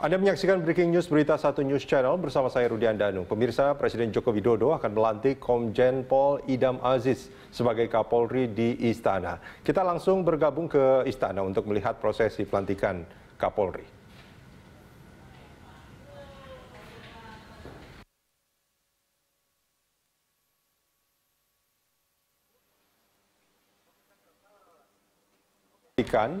Anda menyaksikan Breaking News Berita Satu News Channel bersama saya Rudi Andanu. Pemirsa, Presiden Joko Widodo akan melantik Komjen Pol Idam Aziz sebagai Kapolri di Istana. Kita langsung bergabung ke Istana untuk melihat prosesi pelantikan Kapolri. Pelantikan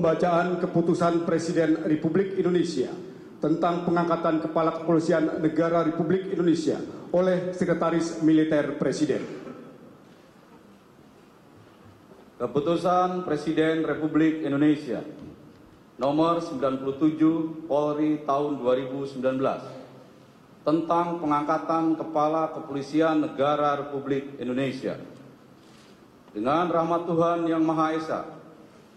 Pembacaan keputusan Presiden Republik Indonesia tentang pengangkatan Kepala Kepolisian Negara Republik Indonesia oleh Sekretaris Militer Presiden. Keputusan Presiden Republik Indonesia Nomor 97 Polri tahun 2019 tentang pengangkatan Kepala Kepolisian Negara Republik Indonesia. Dengan rahmat Tuhan Yang Maha Esa,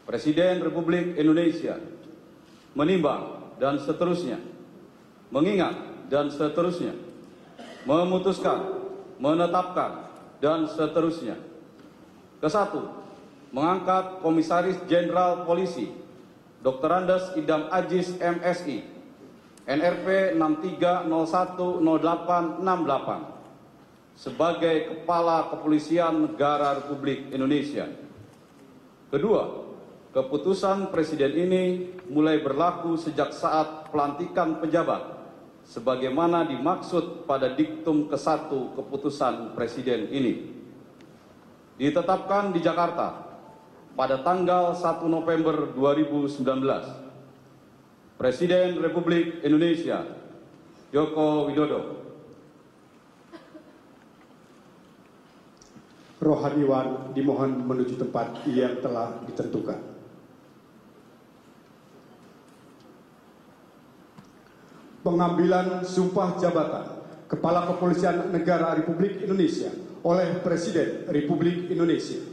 Presiden Republik Indonesia menimbang dan seterusnya, mengingat dan seterusnya, memutuskan, menetapkan dan seterusnya. Kesatu, mengangkat Komisaris Jenderal Polisi Dr. Andes Idam Ajis MSI NRP 63010868 sebagai Kepala Kepolisian Negara Republik Indonesia. Kedua, Keputusan Presiden ini mulai berlaku sejak saat pelantikan pejabat sebagaimana dimaksud pada diktum ke-1 keputusan Presiden ini. Ditetapkan di Jakarta pada tanggal 1 November 2019. Presiden Republik Indonesia Joko Widodo Rohaniwan dimohon menuju tempat yang telah ditentukan. Pengambilan sumpah jabatan Kepala Kepolisian Negara Republik Indonesia oleh Presiden Republik Indonesia.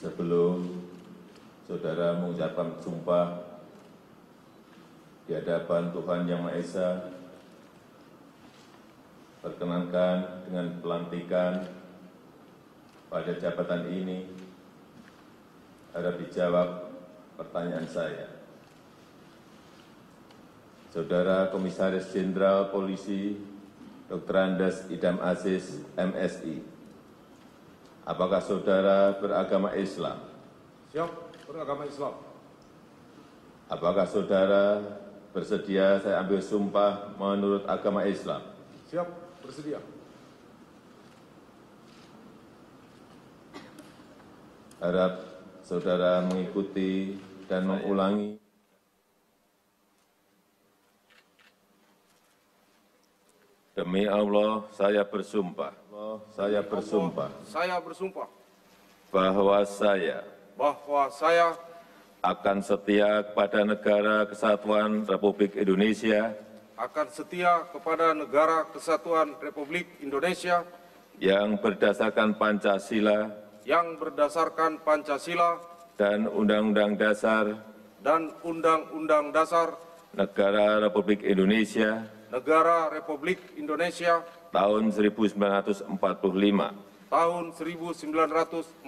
Sebelum saudara mengucapkan sumpah di hadapan Tuhan Yang Maha Esa, perkenankan dengan pelantikan pada jabatan ini, harap dijawab pertanyaan saya. Saudara Komisaris Jenderal Polisi Dr. Andes Idam Aziz, MSI, apakah saudara beragama Islam? Siap beragama Islam. Apakah saudara bersedia saya ambil sumpah menurut agama Islam? Siap, bersedia. Harap saudara mengikuti dan mengulangi. Demi Allah, saya bersumpah. Allah, saya bersumpah Saya bersumpah bahwa saya bahwa saya akan setia kepada negara kesatuan Republik Indonesia. Akan setia kepada Negara Kesatuan Republik Indonesia. Yang berdasarkan Pancasila. Yang berdasarkan Pancasila. Dan Undang-Undang Dasar. Dan Undang-Undang Dasar. Negara Republik Indonesia. Negara Republik Indonesia. Tahun 1945 tahun 1945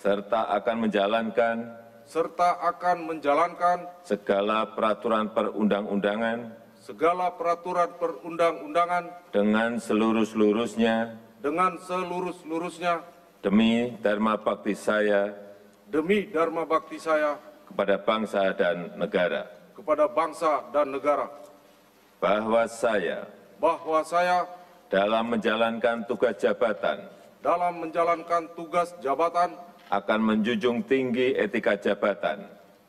serta akan menjalankan serta akan menjalankan segala peraturan perundang-undangan segala peraturan perundang-undangan dengan seluruh-seluruhnya dengan seluruh-seluruhnya demi dharma bakti saya demi dharma bakti saya kepada bangsa dan negara. kepada bangsa dan negara. Bahwa saya bahwa saya dalam menjalankan tugas jabatan dalam menjalankan tugas jabatan akan menjunjung tinggi etika jabatan,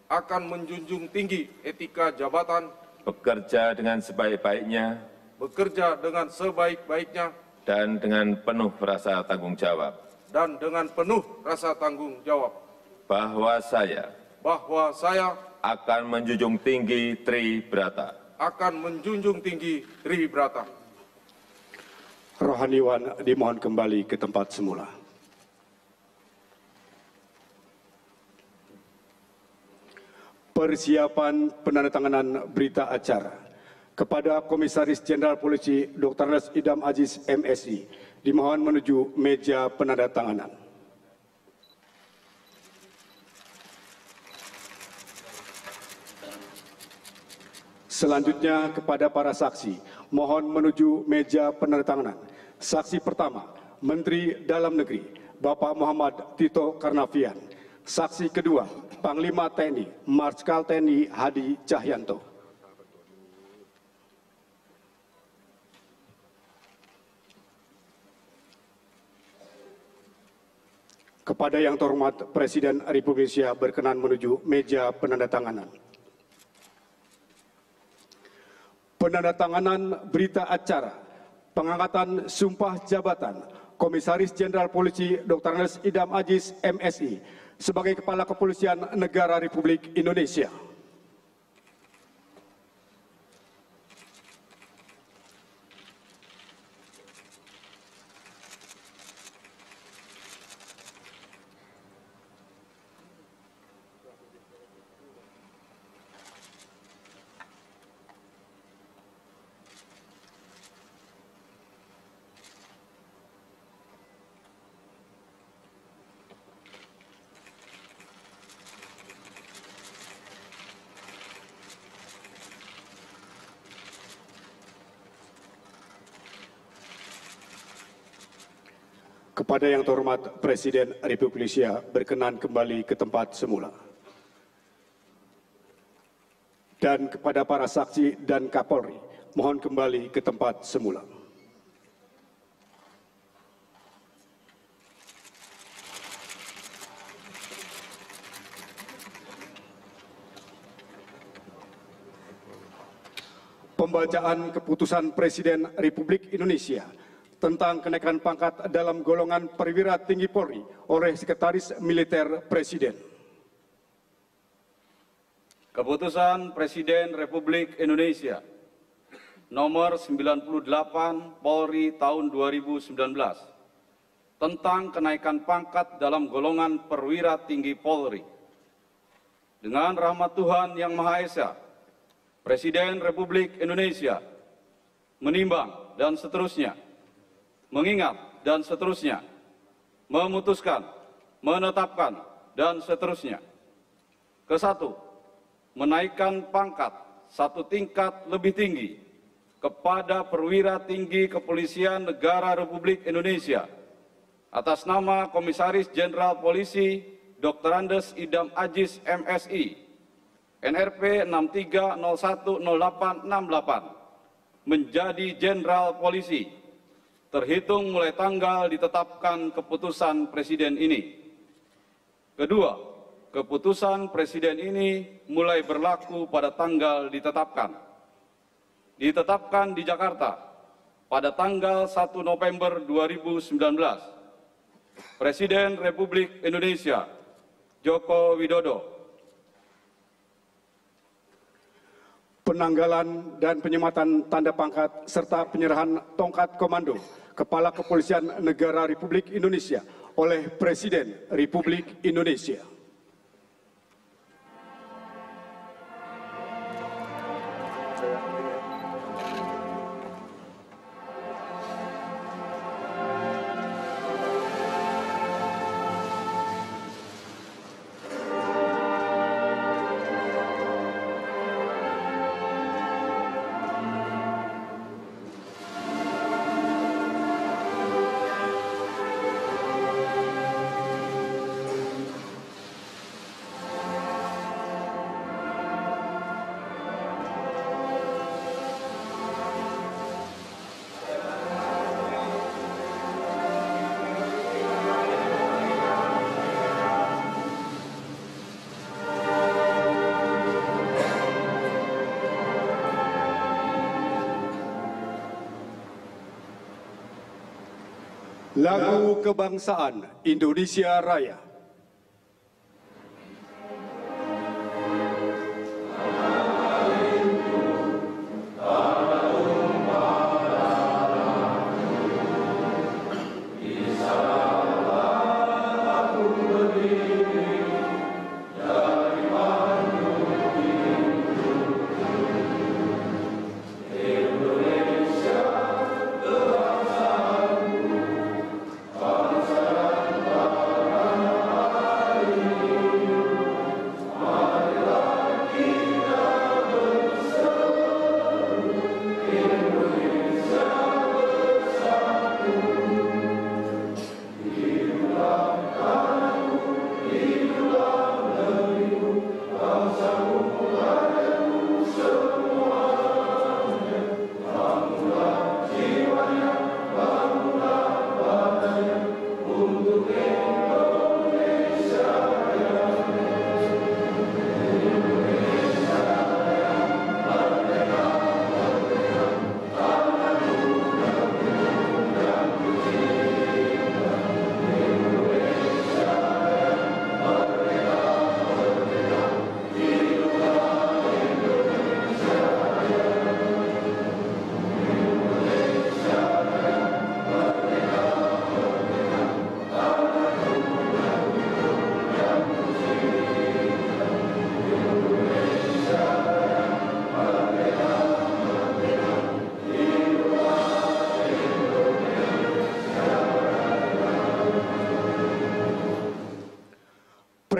akan menjunjung tinggi etika jabatan, bekerja dengan sebaik-baiknya, bekerja dengan sebaik-baiknya, dan dengan penuh rasa tanggung jawab. dan dengan penuh rasa tanggung jawab Bahwa saya bahwa saya akan menjunjung tinggi Tri Brata. akan menjunjung tinggi Tri Brata. Rohaniwan dimohon kembali ke tempat semula. Persiapan penandatanganan berita acara kepada Komisaris Jenderal Polisi Dr. Nes Idam Aziz MSI dimohon menuju meja penandatanganan. Selanjutnya kepada para saksi, mohon menuju meja penandatanganan. Saksi pertama, Menteri Dalam Negeri, Bapak Muhammad Tito Karnavian. Saksi kedua, Panglima TNI, Marskal TNI Hadi Cahyanto. Kepada yang terhormat Presiden Republik Indonesia berkenan menuju meja penandatanganan. penandatanganan berita acara pengangkatan sumpah jabatan Komisaris Jenderal Polisi Dr. Nes Idam Aziz MSI sebagai Kepala Kepolisian Negara Republik Indonesia. Kepada yang terhormat Presiden Republik Indonesia berkenan kembali ke tempat semula. Dan kepada para saksi dan Kapolri, mohon kembali ke tempat semula. Pembacaan keputusan Presiden Republik Indonesia tentang kenaikan pangkat dalam golongan perwira tinggi Polri oleh Sekretaris Militer Presiden. Keputusan Presiden Republik Indonesia nomor 98 Polri tahun 2019 tentang kenaikan pangkat dalam golongan perwira tinggi Polri. Dengan rahmat Tuhan Yang Maha Esa, Presiden Republik Indonesia menimbang dan seterusnya mengingat dan seterusnya, memutuskan, menetapkan, dan seterusnya. Kesatu, menaikkan pangkat satu tingkat lebih tinggi kepada perwira tinggi kepolisian negara Republik Indonesia atas nama Komisaris Jenderal Polisi Dr. Andes Idam Aziz MSI, NRP 63010868 menjadi Jenderal Polisi terhitung mulai tanggal ditetapkan keputusan Presiden ini. Kedua, keputusan Presiden ini mulai berlaku pada tanggal ditetapkan. Ditetapkan di Jakarta pada tanggal 1 November 2019. Presiden Republik Indonesia Joko Widodo penanggalan dan penyematan tanda pangkat serta penyerahan tongkat komando Kepala Kepolisian Negara Republik Indonesia oleh Presiden Republik Indonesia. Lagu Kebangsaan Indonesia Raya.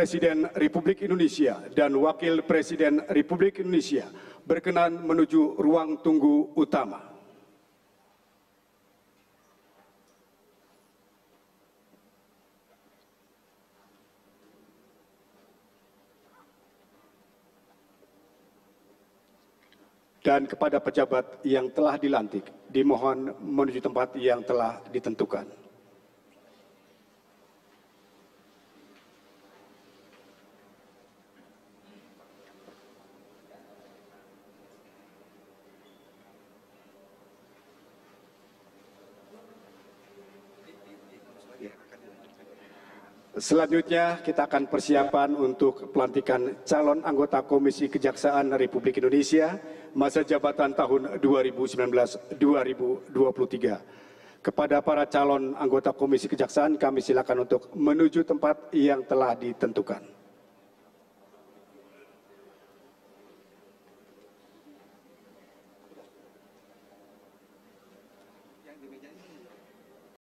Presiden Republik Indonesia dan Wakil Presiden Republik Indonesia berkenan menuju ruang tunggu utama. Dan kepada pejabat yang telah dilantik, dimohon menuju tempat yang telah ditentukan. Selanjutnya kita akan persiapan untuk pelantikan calon anggota Komisi Kejaksaan Republik Indonesia masa jabatan tahun 2019-2023. Kepada para calon anggota Komisi Kejaksaan kami silakan untuk menuju tempat yang telah ditentukan.